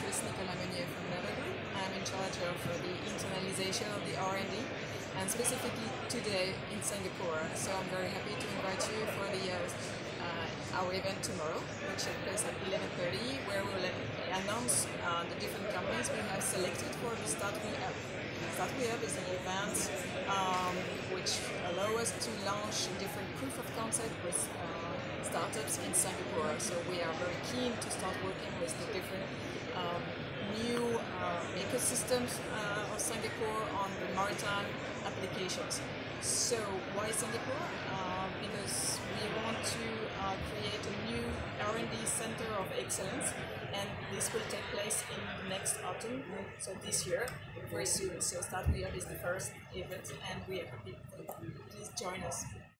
Beatrice Nicolas Meunier from Group. I'm in charge of the internalization of the R&D and specifically today in Singapore. So I'm very happy to invite you for the uh, our event tomorrow, which takes place at 11.30, where we'll announce uh, the different companies we have selected for the Start We Up. Start We Up is an event um, which allow us to launch different proof of concept with uh, startups in Singapore. So we are very keen to start working with the different ecosystems uh, of Singapore on the maritime applications. So why Singapore? Uh, because we want to uh, create a new R&D center of excellence and this will take place in next autumn, so this year, very soon. So Start We Up is the first event and we are happy. Please join us.